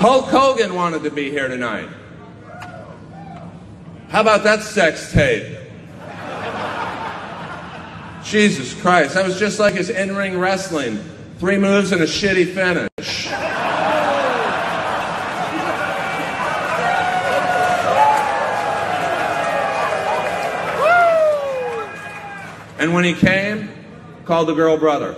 Hulk Hogan wanted to be here tonight. How about that sex tape? Jesus Christ, that was just like his in ring wrestling. Three moves and a shitty finish. And when he came, called the girl brother.